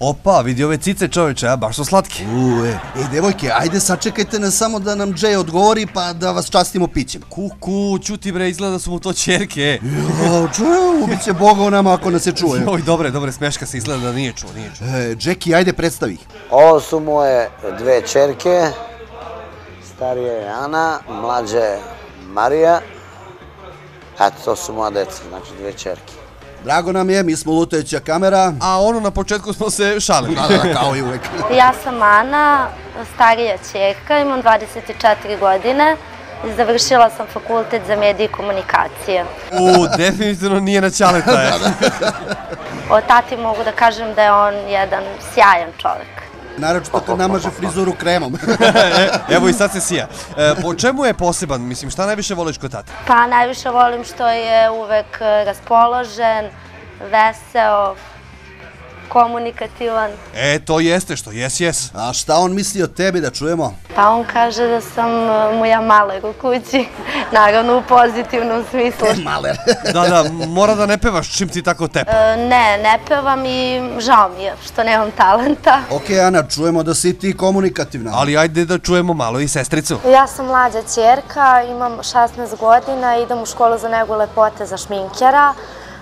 Opa, vidi ove cice čoveče, a baš su slatke. U, e, ej, devojke, ajde sačekajte nas samo da nam Jay odgovori pa da vas častimo pićem. Kuku, čuti bre, izgleda da su mu to čerke. Jo, čuje, ubit će Boga u nama ako nas se čuje. Oj, dobre, dobre, smeška se izgleda da nije čuo, nije čuo. E, Jackie, ajde predstavi ih. Ovo su moje dve čerke, starija je Ana, mlađa je Marija. Eto, to su moja deca, znači dve čerke. Drago nam je, mi smo lutajuća kamera. A ono na početku smo se šalili. Da, da, kao i uvek. Ja sam Ana, starija čerka, imam 24 godine. Završila sam fakultet za medije i komunikacije. U, definitivno nije na ćaleta, je. O tati mogu da kažem da je on jedan sjajan čovjek. Naravno kad namaže frizuru kremom. Evo i sad se sija. E, po čemu je poseban? Mislim, šta najviše voliš kod tate? Pa najviše volim što je uvek raspoložen, veseo, komunikativan. E, to jeste što, jes, jes. A šta on misli o tebi da čujemo? Pa on kaže da sam e, mu ja maler u kući, naravno u pozitivnom smislu. Maler. Da, da, mora da ne pevaš čim ti tako tepa. E, Ne, ne pevam i žao mi je što nemam talenta. Ok, Ana, čujemo da si ti komunikativna. Ali ajde da čujemo malo i sestricu. Ja sam mlađa čerka, imam 16 godina, idem u školu za negu lepote za šminkera.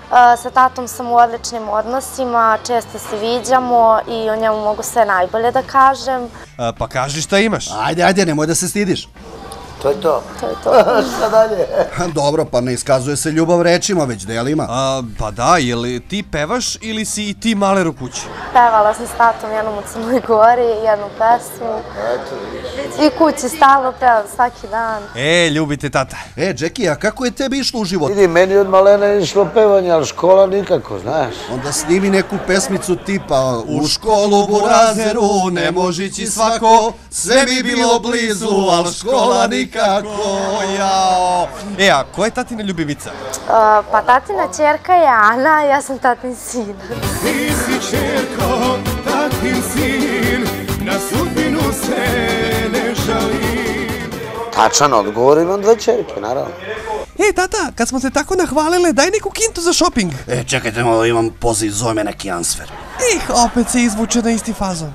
Sa tatom sam u odličnim odnosima, često se viđamo i o njemu mogu sve najbolje da kažem. Pa kaži šta imaš. Ajde, ajde, nemoj da se stidiš. To je to. To je to. Šta dalje? Dobro, pa ne iskazuje se ljubav rečima, već delima. A, pa da, je li ti pevaš ili si i ti maler u kući? Pevala sam s tatom jednom u Crnoj Gori, jednu pesmu. I kući stalno pevam svaki dan. E, ljubite tata. E, Jackie, a kako je tebi išlo u životu? Vidi, meni od malena je išlo pevanje, ali škola nikako, znaš. Onda snimi neku pesmicu tipa U školu Burazeru ne može ići svako, sve bi bilo blizu, al škola nikako, jao. E, a ko je tatina ljubivica? Uh, Pa tatina čerka je Ana, ja sam tatin sin. Ti si čerko, tatin sin, na sudbinu se ne žalim. Tačan odgovor imam dve čerke, naravno. E, tata, kad smo se tako nahvalile, daj neku kintu za shopping. E, čekajte malo, imam poziv, zove me neki ansver. Ih, opet se izvuče na isti fazon.